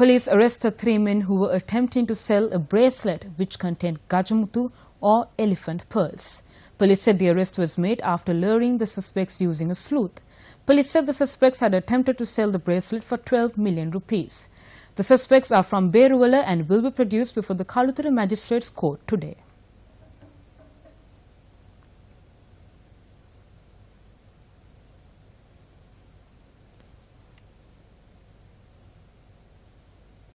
Police arrested three men who were attempting to sell a bracelet which contained gaja muthu or elephant pearls. Police said the arrest was made after luring the suspects using a sleuth. Police said the suspects had attempted to sell the bracelet for 12 million rupees. The suspects are from Beruwala and will be produced before the Kalutara Magistrates Court today.